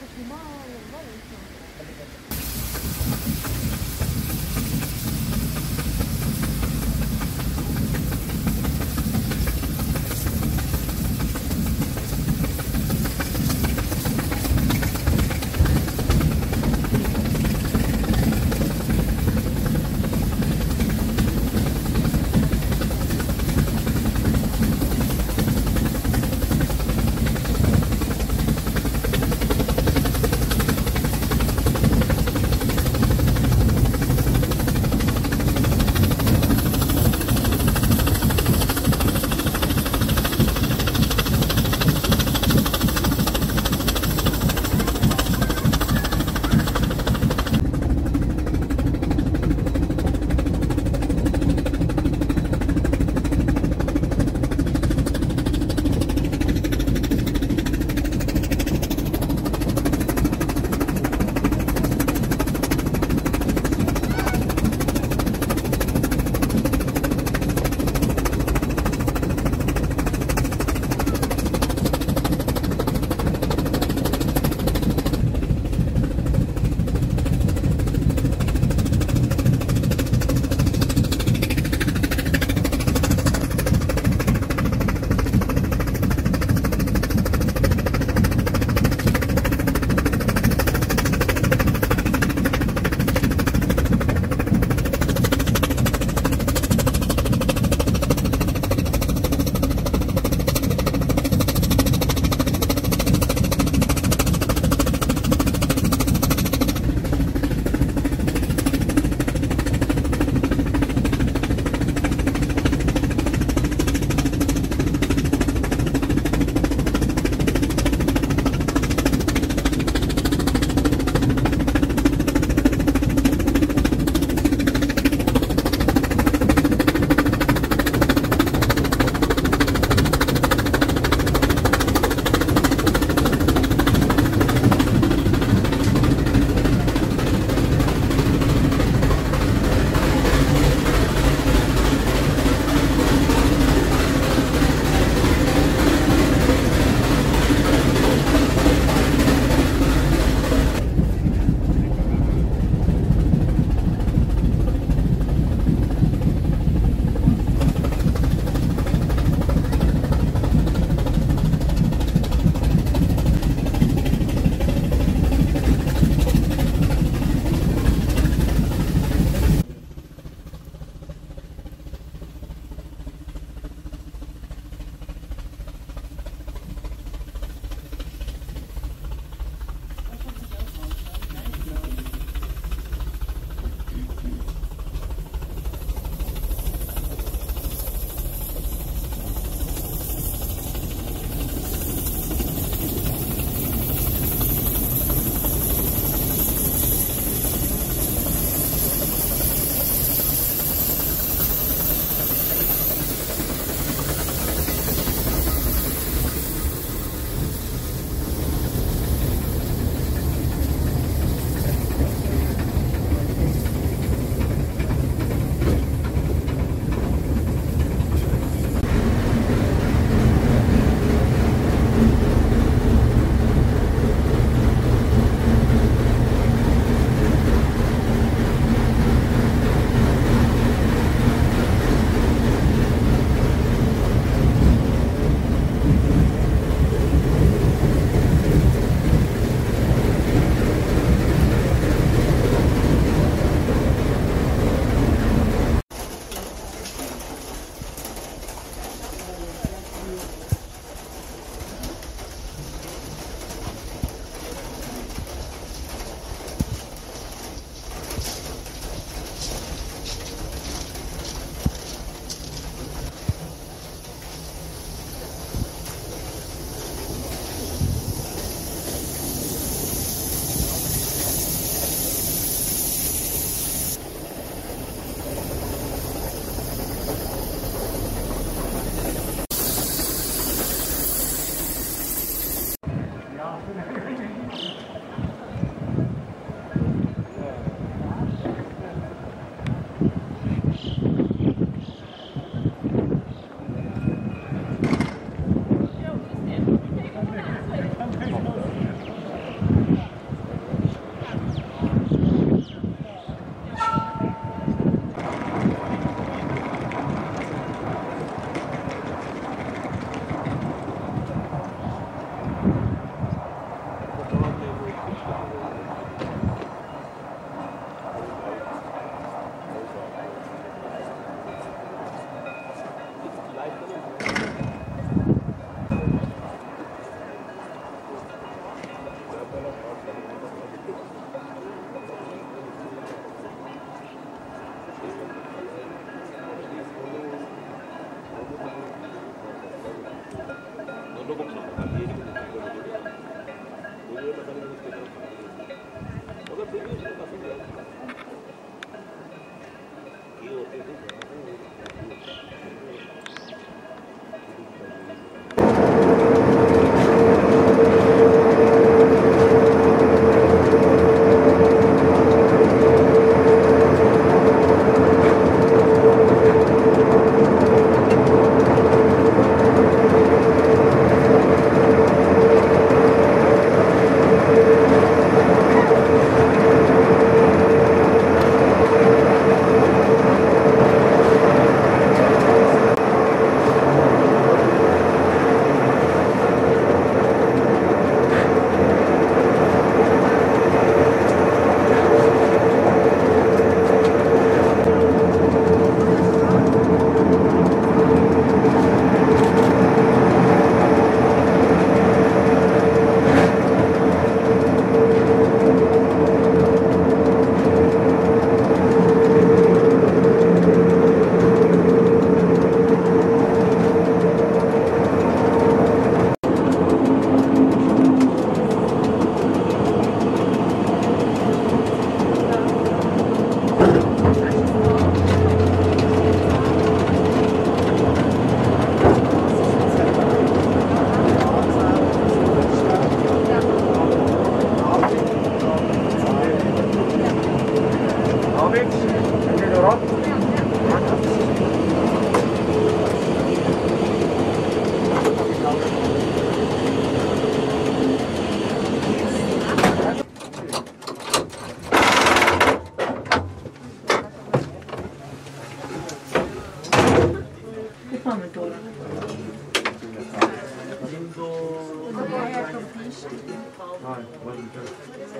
Thank you.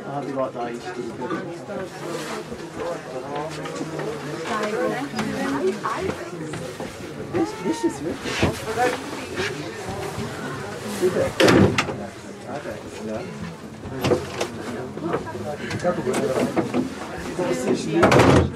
I'll be like that. to be. This, this is wicked. Is it? I?